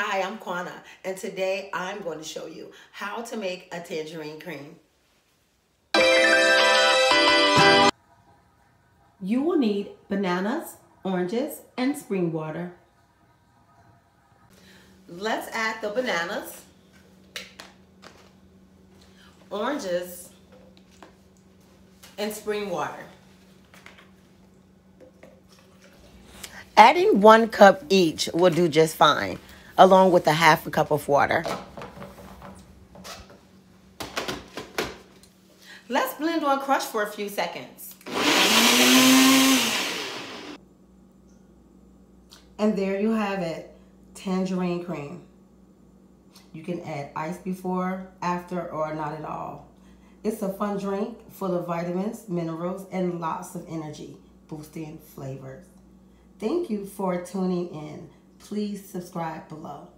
Hi, I'm Quana, and today I'm going to show you how to make a tangerine cream. You will need bananas, oranges, and spring water. Let's add the bananas, oranges, and spring water. Adding one cup each will do just fine, along with a half a cup of water. Let's blend or crush for a few seconds. And there you have it, tangerine cream. You can add ice before, after, or not at all. It's a fun drink full of vitamins, minerals, and lots of energy, boosting flavors. Thank you for tuning in. Please subscribe below.